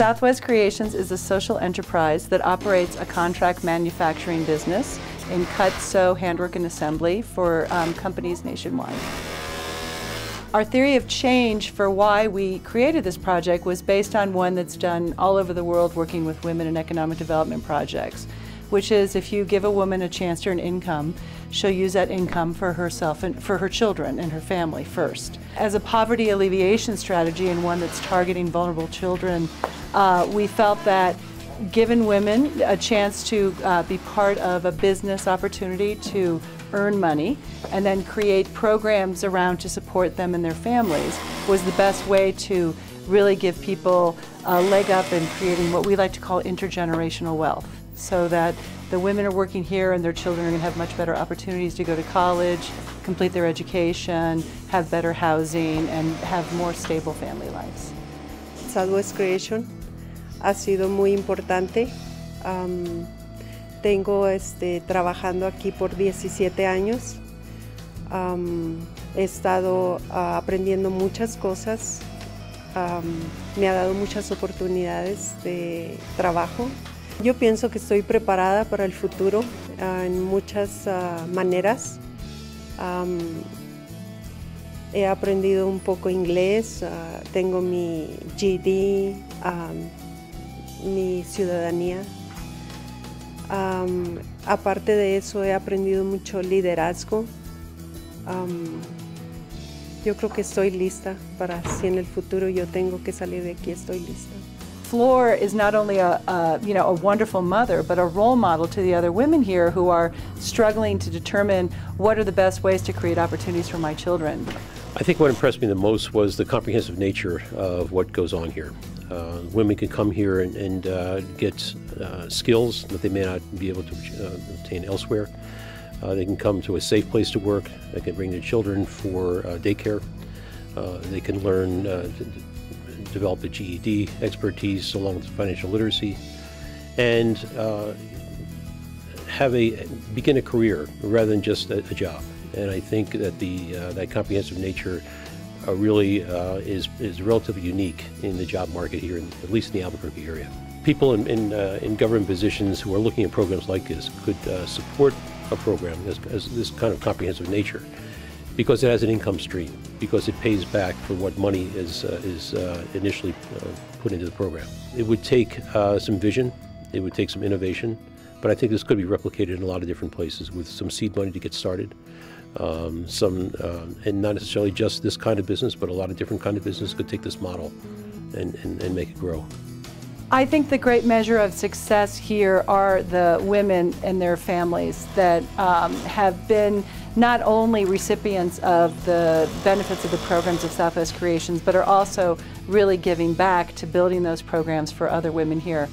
Southwest Creations is a social enterprise that operates a contract manufacturing business in cut, sew, handwork, and assembly for um, companies nationwide. Our theory of change for why we created this project was based on one that's done all over the world working with women in economic development projects, which is if you give a woman a chance to earn income, she'll use that income for herself and for her children and her family first. As a poverty alleviation strategy and one that's targeting vulnerable children, uh, we felt that giving women a chance to uh, be part of a business opportunity to earn money and then create programs around to support them and their families was the best way to really give people a leg up in creating what we like to call intergenerational wealth so that the women are working here and their children are going to have much better opportunities to go to college, complete their education, have better housing, and have more stable family lives. Southwest Creation ha sido muy importante. Tengo este, trabajando aquí por 17 años. He estado uh, aprendiendo muchas cosas. Me ha dado muchas oportunidades de trabajo. Yo pienso que estoy preparada para el futuro uh, en muchas uh, maneras. He aprendido un poco inglés, tengo mi GD, mi ciudadanía. Um, aparte de eso, he aprendido mucho liderazgo. Um, yo creo que estoy lista para si en el futuro yo tengo que salir de aquí, estoy lista. Flor is not only a, a, you know a wonderful mother, but a role model to the other women here who are struggling to determine what are the best ways to create opportunities for my children. I think what impressed me the most was the comprehensive nature of what goes on here. Uh, women can come here and, and uh, get uh, skills that they may not be able to uh, obtain elsewhere. Uh, they can come to a safe place to work. They can bring their children for uh, daycare. they can learn, develop a GED expertise along with financial literacy, and have a begin a career rather than just a, a job. And I think that the that comprehensive nature uh, really uh, is is relatively unique in the job market here, in, at least in the Albuquerque area. People in in, uh, in government positions who are looking at programs like this could uh, support a program as, as this kind of comprehensive nature because it has an income stream, because it pays back for what money is uh, is initially put into the program. It would take some vision, it would take some innovation, but I think this could be replicated in a lot of different places with some seed money to get started. Um, some, uh, and not necessarily just this kind of business, but a lot of different kind of business could take this model and, and, and make it grow. I think the great measure of success here are the women and their families that um, have been not only recipients of the benefits of the programs of Southwest Creations, but are also really giving back to building those programs for other women here.